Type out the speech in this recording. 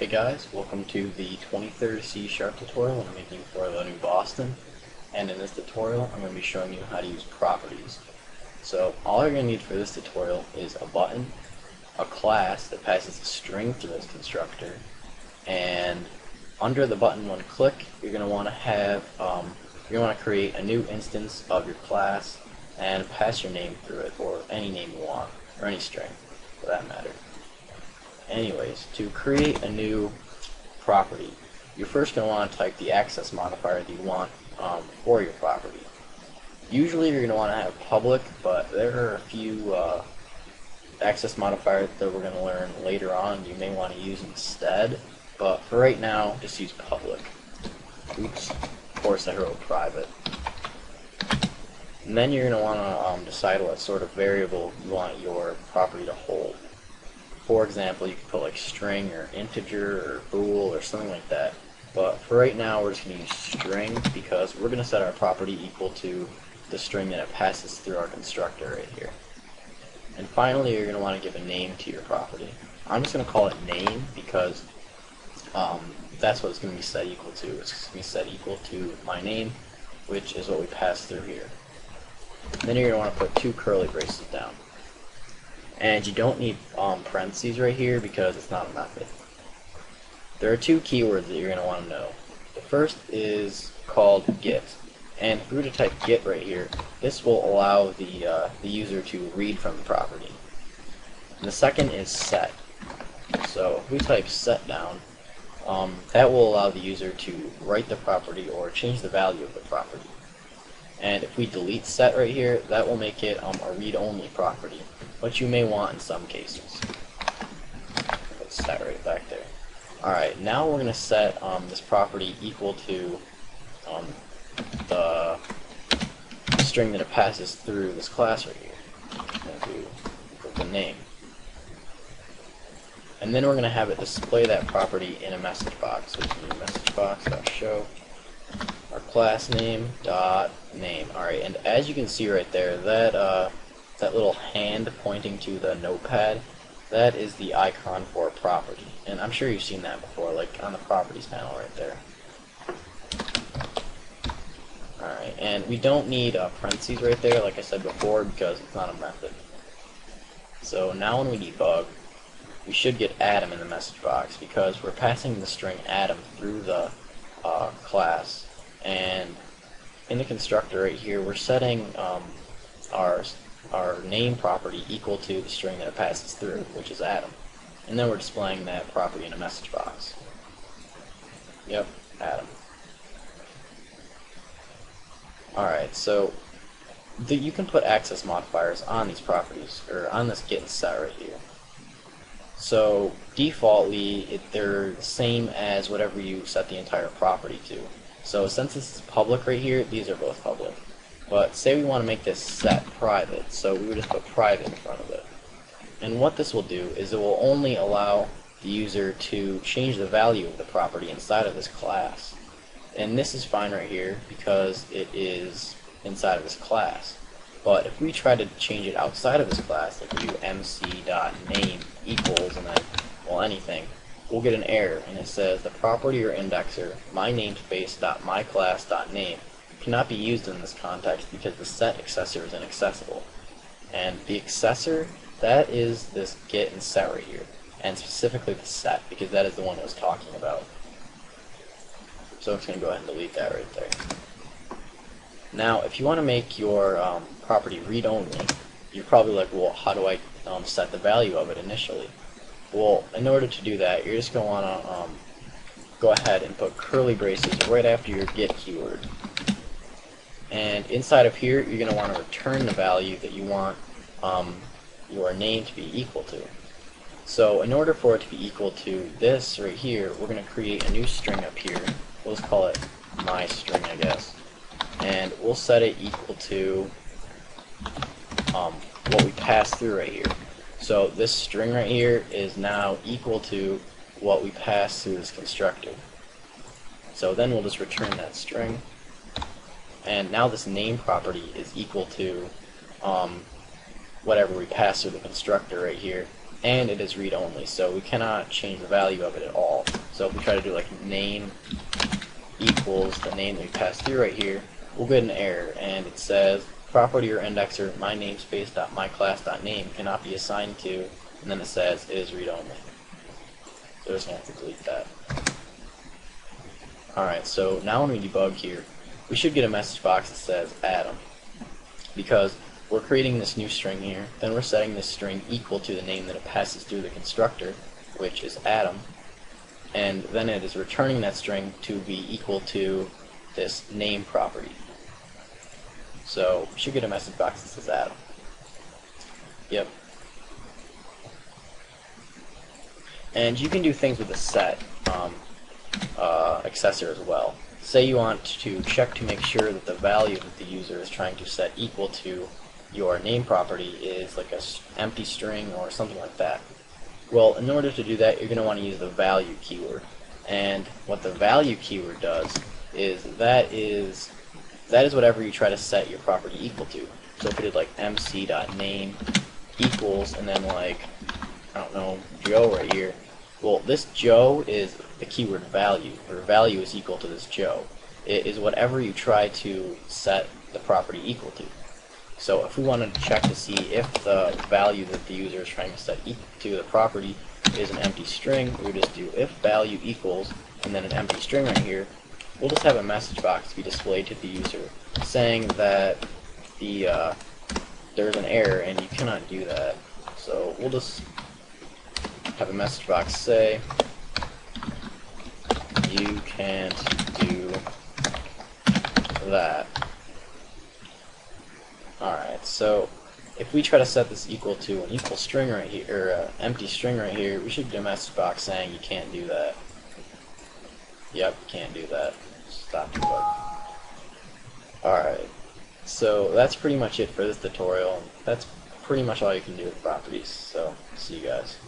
Hey guys, welcome to the 23rd C Sharp tutorial I'm making for the newboston. And in this tutorial, I'm going to be showing you how to use properties. So all you're going to need for this tutorial is a button, a class that passes a string to this constructor, and under the button one click, you're going to want to have, um, you're going to want to create a new instance of your class and pass your name through it, or any name you want, or any string, for that matter. Anyways, to create a new property, you're first going to want to type the access modifier that you want um, for your property. Usually you're going to want to have public, but there are a few uh, access modifiers that we're going to learn later on you may want to use instead. But for right now, just use public. Oops. Of course I wrote private. And then you're going to want to um, decide what sort of variable you want your property to hold. For example, you could put like string or integer or bool or something like that. But for right now, we're just going to use string because we're going to set our property equal to the string that it passes through our constructor right here. And finally, you're going to want to give a name to your property. I'm just going to call it name because um, that's what it's going to be set equal to. It's going to be set equal to my name, which is what we pass through here. Then you're going to want to put two curly braces down. And you don't need um, parentheses right here because it's not a method. There are two keywords that you're going to want to know. The first is called get. And if we were to type get right here, this will allow the, uh, the user to read from the property. And the second is set. So if we type set down, um, that will allow the user to write the property or change the value of the property. And if we delete set right here, that will make it um, a read-only property, which you may want in some cases. Put set right back there. Alright, now we're going to set um, this property equal to um, the string that it passes through this class right here. The name. And then we're going to have it display that property in a message box. So message box show our class name dot name. All right, and as you can see right there, that uh, that little hand pointing to the notepad, that is the icon for a property, and I'm sure you've seen that before, like on the properties panel right there. All right, and we don't need uh, parentheses right there, like I said before, because it's not a method. So now when we debug, we should get Adam in the message box because we're passing the string Adam through the uh, class and in the constructor right here we're setting um, our our name property equal to the string that it passes through which is Adam. And then we're displaying that property in a message box. Yep Adam. Alright so the, you can put access modifiers on these properties or on this get set right here. So defaultly it, they're the same as whatever you set the entire property to. So since this is public right here, these are both public. But say we want to make this set private, so we would just put private in front of it. And what this will do is it will only allow the user to change the value of the property inside of this class. And this is fine right here because it is inside of this class. But if we try to change it outside of this class, like we do mc.name equals and then, well, anything, we'll get an error and it says the property or indexer my namespace.myclass.name cannot be used in this context because the set accessor is inaccessible. And the accessor, that is this get and set right here. And specifically the set, because that is the one I was talking about. So I'm just going to go ahead and delete that right there. Now, if you want to make your um, property read-only, you're probably like, well, how do I um, set the value of it initially? Well, in order to do that, you're just going to want to um, go ahead and put curly braces right after your get keyword. And inside of here, you're going to want to return the value that you want um, your name to be equal to. So in order for it to be equal to this right here, we're going to create a new string up here. We'll just call it my string, I guess. And we'll set it equal to um, what we pass through right here. So this string right here is now equal to what we pass through this constructor. So then we'll just return that string. And now this name property is equal to um, whatever we pass through the constructor right here. and it is read-only, so we cannot change the value of it at all. So if we try to do like name equals the name that we passed through right here, we'll get an error, and it says property or indexer my namespace dot my class dot name cannot be assigned to, and then it says it is read-only. So we just going to delete that. Alright, so now when we debug here, we should get a message box that says Adam. Because we're creating this new string here, then we're setting this string equal to the name that it passes through the constructor, which is Adam, and then it is returning that string to be equal to this name property. So we should get a message box that says Adam. Yep. And you can do things with a set um, uh, accessor as well. Say you want to check to make sure that the value that the user is trying to set equal to your name property is like a empty string or something like that. Well, in order to do that, you're going to want to use the value keyword. And what the value keyword does is that is that is whatever you try to set your property equal to. So if we did like mc.name equals and then like I don't know Joe right here. Well, this Joe is the keyword value, or value is equal to this Joe. It is whatever you try to set the property equal to. So if we wanted to check to see if the value that the user is trying to set to the property is an empty string, we would just do if value equals, and then an empty string right here. We'll just have a message box be displayed to the user saying that the uh, there's an error and you cannot do that. So we'll just have a message box say you can't do that. Alright, so if we try to set this equal to an equal string right here, or empty string right here, we should get a message box saying you can't do that. Yep, can't do that. Stop debug. Alright, so that's pretty much it for this tutorial. That's pretty much all you can do with properties, so see you guys.